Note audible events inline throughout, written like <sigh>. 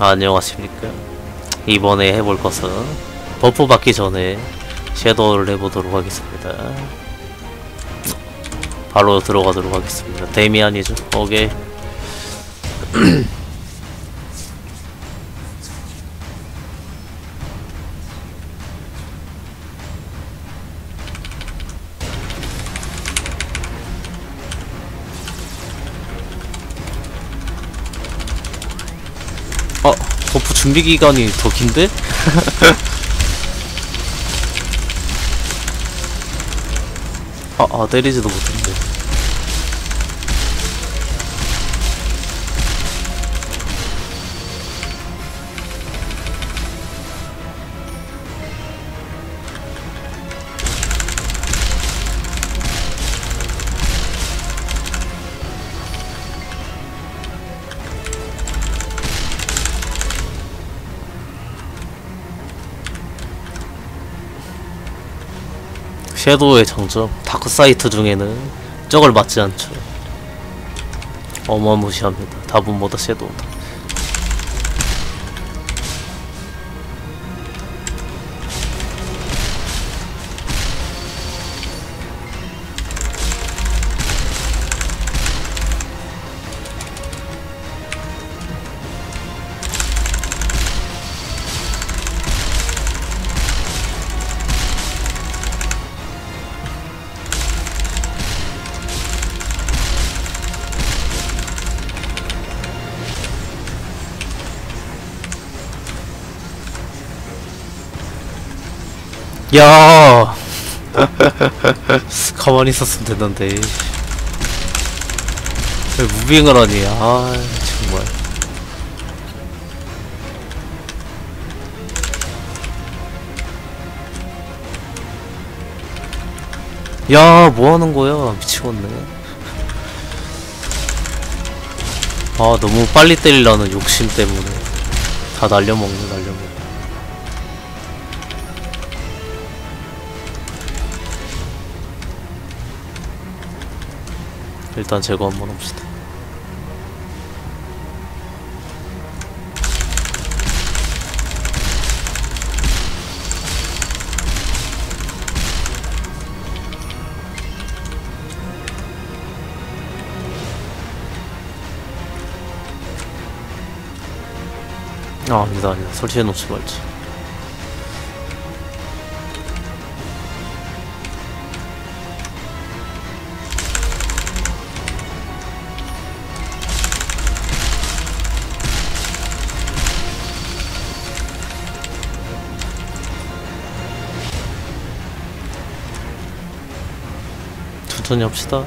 아, 안녕하십니까. 이번에 해볼 것은 버프 받기 전에 섀도어를 해보도록 하겠습니다. 바로 들어가도록 하겠습니다. 데미안이죠. 오케이. <clears throat> 준비 기간이 더 긴데? <laughs> 아, 아, 때리지도 못했는데. 섀도우의 장점 다크사이트 중에는 적을 맞지 않죠. 어마무시합니다. 다분보다 섀도우다 야. <laughs> 가만히 있었으면 됐는데. 왜 무빙을 하니? 아 정말. 야 뭐하는 거야? 미치겠네. 아 너무 빨리 때리려는 욕심 때문에. 다 날려먹네 날려먹네 일단 제거 한번 합시다. 아, 아니다, 아니다. 설치해놓지 말지. 천천히 합시다.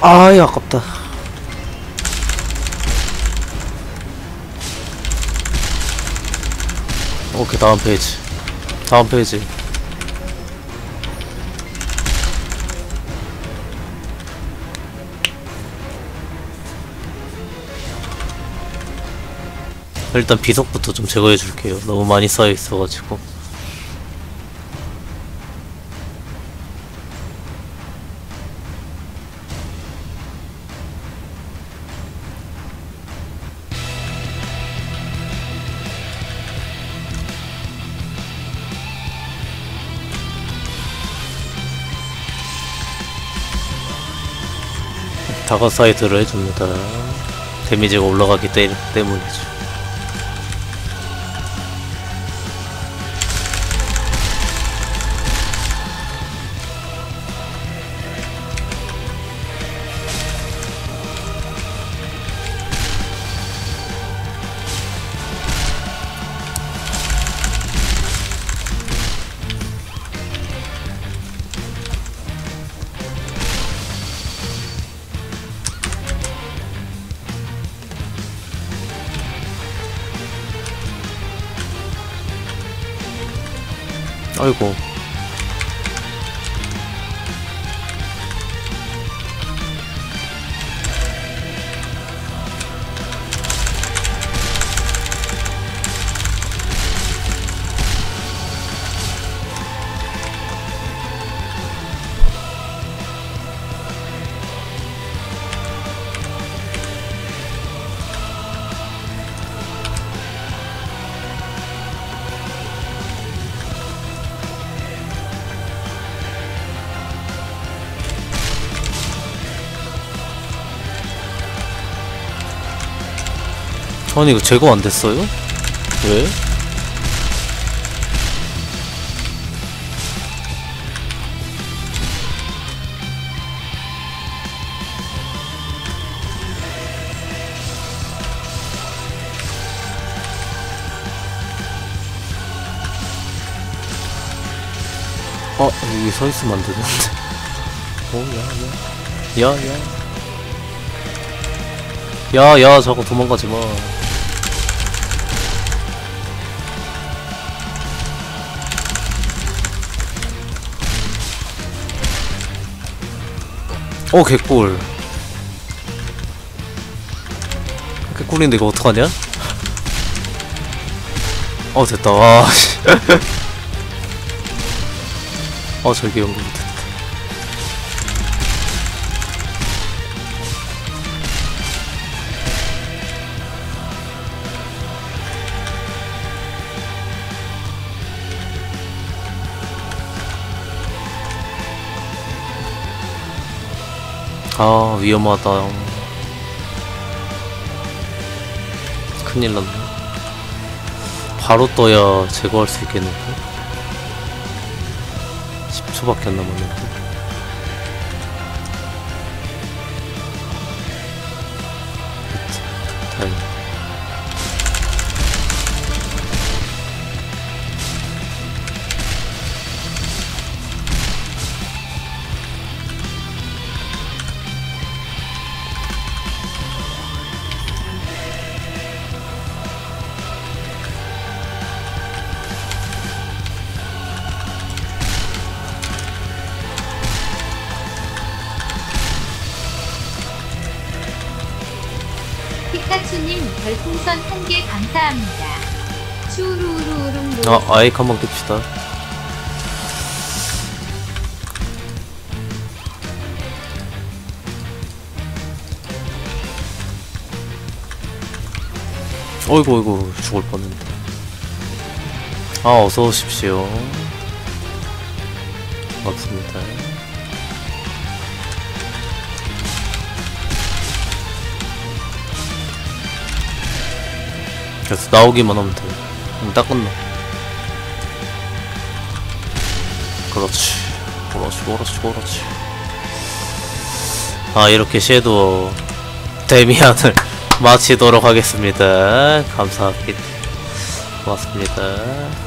아이 아깝다. 오케이 다음 페이지. 다음 페이지. 일단 비석부터 좀 제거해 줄게요. 너무 많이 쌓여 있어가지고 다가 사이드를 해줍니다. 데미지가 올라가기 때, 때문이죠. 아이고. 아니 이거 제거 안 됐어요? 왜? 어 여기 서 있으면 안 되는데. 어, 야, 야. 야, 야. 야, 야, 저거 도망가지 마. 어, 개꿀. 개꿀인데 이거 어떡하냐? 어, 됐다. 와, 씨. <laughs> 어, 저기 연구 아 위험하다 큰일 났네. 바로 떠야 제거할 수 있겠는데? 10초밖에 안 남았는데. 다행이다 피카츄님 별풍선 한 개 감사합니다. 쭈루루룽루. 아 아이크 한번 뜹시다. 어이구 어이구 죽을 뻔했네. 아 어서 오십시오. 반갑습니다 그래서 나오기만 하면 돼. 그럼 딱 끝나. 그렇지. 그렇지, 그렇지, 그렇지. 아, 이렇게 섀도우 데미안을 <laughs> 마치도록 하겠습니다. 감사합니다. 고맙습니다.